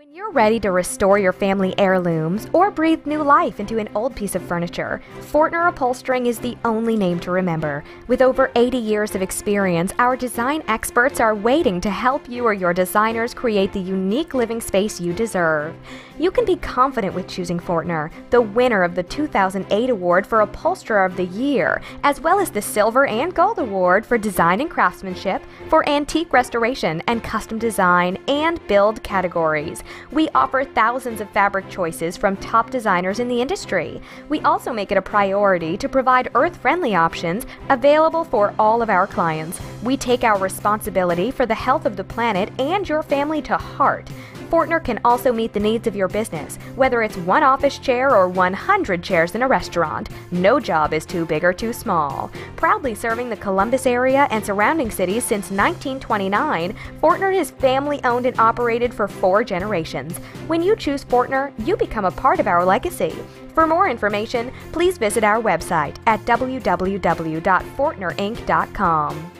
When you're ready to restore your family heirlooms or breathe new life into an old piece of furniture, Fortner Upholstering is the only name to remember. With over 80 years of experience, our design experts are waiting to help you or your designers create the unique living space you deserve. You can be confident with choosing Fortner, the winner of the 2008 award for Upholsterer of the Year, as well as the Silver and Gold Award for Design and Craftsmanship for Antique Restoration and Custom Design and Build categories. We offer thousands of fabric choices from top designers in the industry. We also make it a priority to provide earth friendly options available for all of our clients. We take our responsibility for the health of the planet and your family to heart. Fortner can also meet the needs of your business, whether it's one office chair or 100 chairs in a restaurant. No job is too big or too small. Proudly serving the Columbus area and surrounding cities since 1929, Fortner is family owned and operated for four generations. When you choose Fortner, you become a part of our legacy. For more information, please visit our website at www.fortnerinc.com.